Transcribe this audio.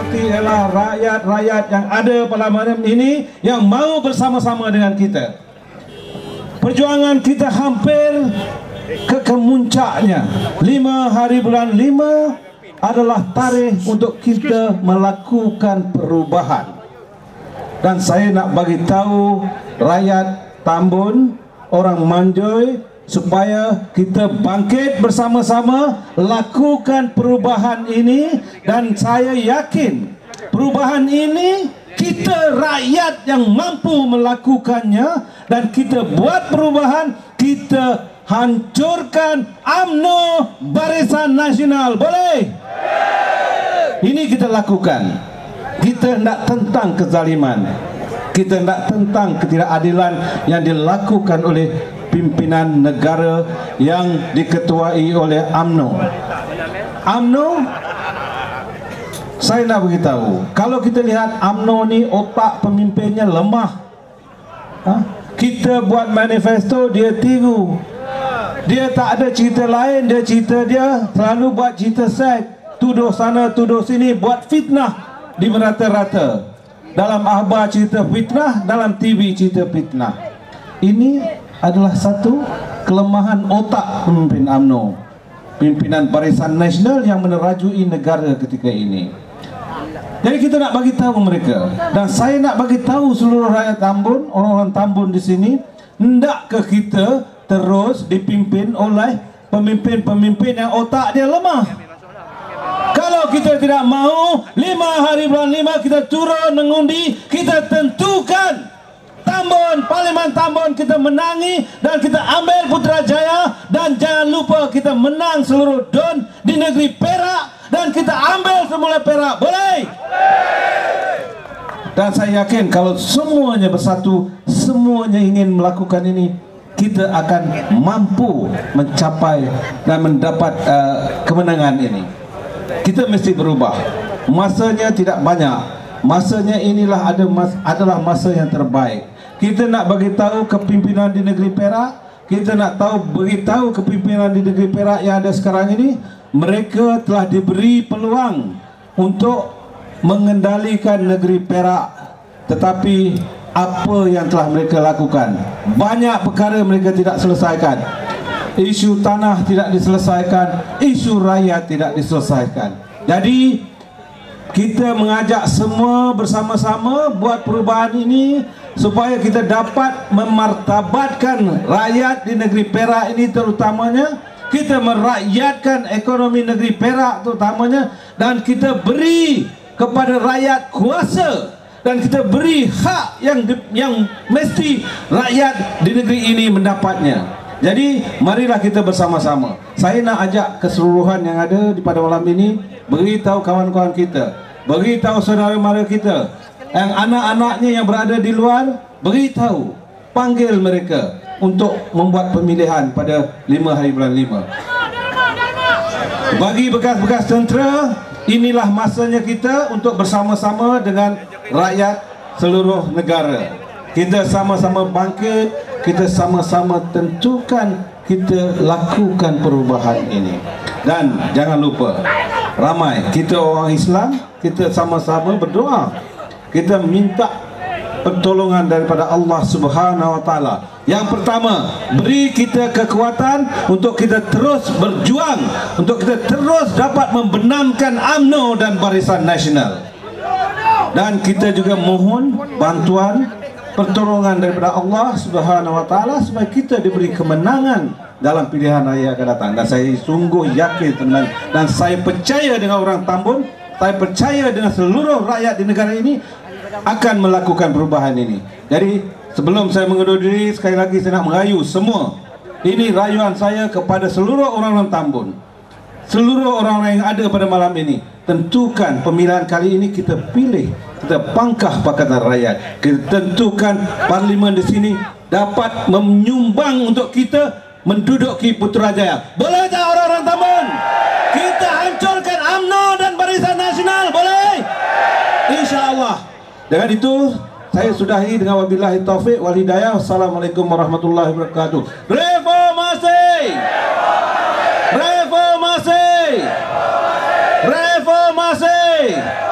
Mati ialah rakyat-rakyat yang ada malam ini yang mau bersama-sama dengan kita. Perjuangan kita hampir ke kemuncaknya. Lima hari bulan lima adalah tarikh untuk kita melakukan perubahan. Dan saya nak bagi tahu rakyat Tambun, orang Manjoy supaya kita bangkit bersama-sama lakukan perubahan ini dan saya yakin perubahan ini kita rakyat yang mampu melakukannya dan kita buat perubahan kita hancurkan AMNO Barisan Nasional. Boleh? Ini kita lakukan. Kita tidak tentang kezaliman. Kita tidak tentang ketidakadilan yang dilakukan oleh pimpinan negara yang diketuai oleh AMNO. AMNO saya nak beritahu kalau kita lihat AMNO ni otak pemimpinnya lemah. Ha? kita buat manifesto dia tiru. Dia tak ada cerita lain dia cerita dia selalu buat cerita seks tuduh sana tuduh sini buat fitnah di merata-rata. Dalam akhbar cerita fitnah dalam TV cerita fitnah. Ini adalah satu kelemahan otak pemimpin AMNO pimpinan Barisan Nasional yang menerajui negara ketika ini. Jadi kita nak bagi tahu mereka dan saya nak bagi tahu seluruh rakyat Tambun orang-orang Tambun di sini hendak ke kita terus dipimpin oleh pemimpin-pemimpin yang otak dia lemah? Kalau kita tidak mau lima hari bulan lima kita turun mengundi kita tentukan Tambun, Parlimen Tambun kita menangi dan kita ambil Putrajaya dan jangan lupa kita menang seluruh don di negeri Perak dan kita ambil semula Perak. Boleh? Dan saya yakin kalau semuanya bersatu, semuanya ingin melakukan ini, kita akan mampu mencapai dan mendapat uh, kemenangan ini. Kita mesti berubah. Masanya tidak banyak. Masanya inilah ada mas, adalah masa yang terbaik. Kita nak bagi tahu kepimpinan di negeri Perak, kita nak tahu beritahu kepimpinan di negeri Perak yang ada sekarang ini, mereka telah diberi peluang untuk mengendalikan negeri Perak. Tetapi apa yang telah mereka lakukan? Banyak perkara mereka tidak selesaikan. Isu tanah tidak diselesaikan, isu rakyat tidak diselesaikan. Jadi kita mengajak semua bersama-sama buat perubahan ini supaya kita dapat memartabatkan rakyat di negeri Perak ini terutamanya kita merakyatkan ekonomi negeri Perak terutamanya dan kita beri kepada rakyat kuasa dan kita beri hak yang yang mesti rakyat di negeri ini mendapatnya. Jadi marilah kita bersama-sama. Saya nak ajak keseluruhan yang ada di pada malam ini beritahu kawan-kawan kita, beritahu saudara-mara kita, yang anak-anaknya yang berada di luar, beritahu, panggil mereka untuk membuat pemilihan pada 5 hari bulan 5. Bagi bekas-bekas tentera, inilah masanya kita untuk bersama-sama dengan rakyat seluruh negara. Kita sama-sama bangkit, kita sama-sama tentukan kita lakukan perubahan ini. Dan jangan lupa, ramai kita orang Islam, kita sama-sama berdoa. Kita minta pertolongan daripada Allah Subhanahu wa taala. Yang pertama, beri kita kekuatan untuk kita terus berjuang, untuk kita terus dapat membenamkan UMNO dan Barisan Nasional. Dan kita juga mohon bantuan pertolongan daripada Allah Subhanahu wa taala supaya kita diberi kemenangan dalam pilihan raya akan datang dan saya sungguh yakin dan saya percaya dengan orang Tambun saya percaya dengan seluruh rakyat di negara ini akan melakukan perubahan ini. Jadi sebelum saya mengundur diri sekali lagi saya nak merayu semua. Ini rayuan saya kepada seluruh orang-orang Tambun. Seluruh orang-orang yang ada pada malam ini. Tentukan pemilihan kali ini kita pilih kita pangkah Pakatan Rakyat. Kita tentukan parlimen di sini dapat menyumbang untuk kita menduduki Putrajaya. Tak orang-orang Tambun? Allah Dengan itu Saya sudahi dengan wabillahi taufik wal hidayah. Assalamualaikum warahmatullahi wabarakatuh. Reformasi Reformasi! Reformasi! Reformasi, Reformasi.